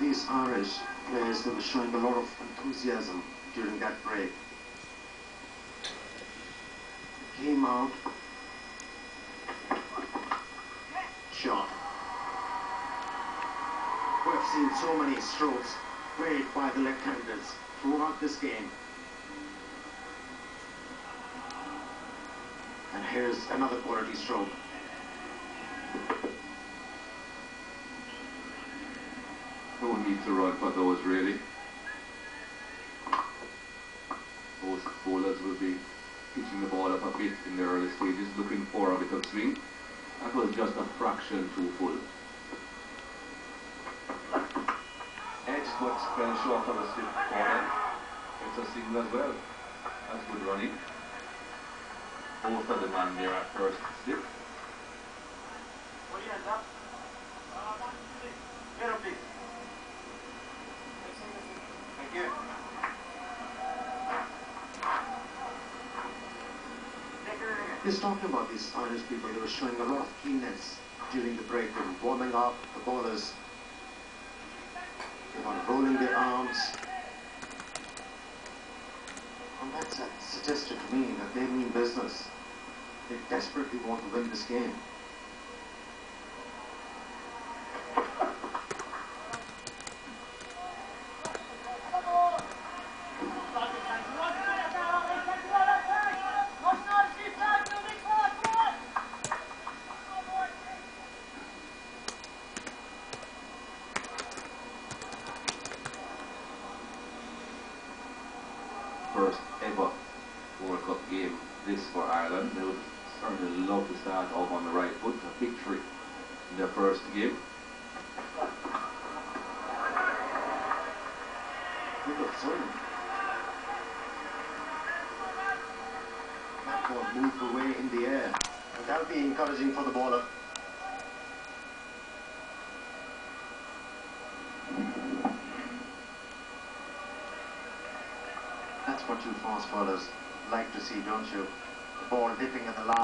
these Irish players, they were showing a lot of enthusiasm during that break. Came out, shot. We have seen so many strokes played by the left-handers throughout this game. And here's another quality stroke. No need to run for those really. Most bowlers will be pitching the ball up a bit in the early stages, looking for a bit of swing. That was just a fraction too full. Edge but fell of a slip corner. It's a signal as well. That's good running. Both of the man there at first slip. He's talking about these Irish people. They were showing a lot of keenness during the break. Were warming up the bowlers. They were rolling their arms. And that suggested to me that they mean business. They desperately want to win this game. First ever World Cup game this for Ireland. They would certainly love to start off on the right foot. A victory in their first game. That ball moved away in the air. And that'll be encouraging for the bowler. That's what you fast bowlers like to see, don't you? Ball dipping at the last